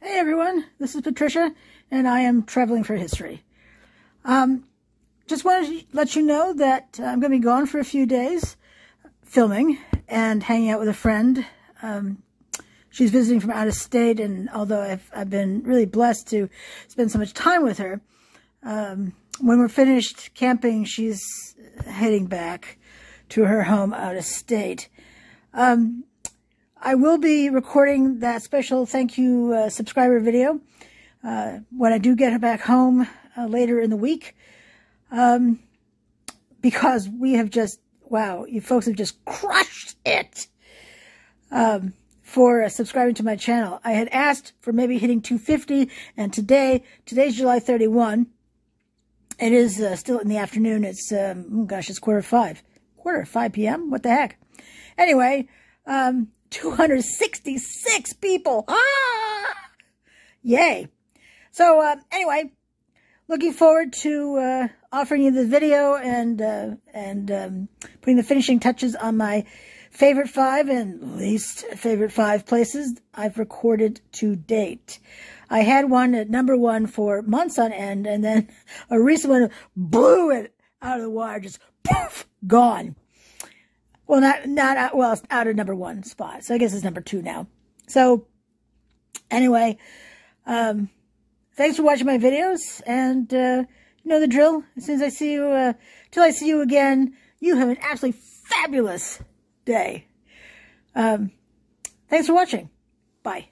Hey everyone, this is Patricia, and I am traveling for history. Um, just wanted to let you know that I'm going to be gone for a few days filming and hanging out with a friend. Um, she's visiting from out of state, and although I've, I've been really blessed to spend so much time with her, um, when we're finished camping, she's heading back to her home out of state. Um, I will be recording that special thank you uh, subscriber video uh, when I do get back home uh, later in the week. Um, because we have just, wow, you folks have just crushed it um, for uh, subscribing to my channel. I had asked for maybe hitting 250, and today, today's July 31. It is uh, still in the afternoon. It's, um, oh gosh, it's quarter five. Quarter, 5 p.m.? What the heck? Anyway, um, 266 people. Ah! Yay. So, uh, anyway, looking forward to uh, offering you the video and uh, and um, putting the finishing touches on my favorite five and least favorite five places I've recorded to date. I had one at number one for months on end, and then a recent one blew it out of the water, just poof, gone. Well, not, not, out, well, out of number one spot. So I guess it's number two now. So anyway, um, thanks for watching my videos and, uh, you know the drill. As soon as I see you, uh, till I see you again, you have an absolutely fabulous day. Um, thanks for watching. Bye.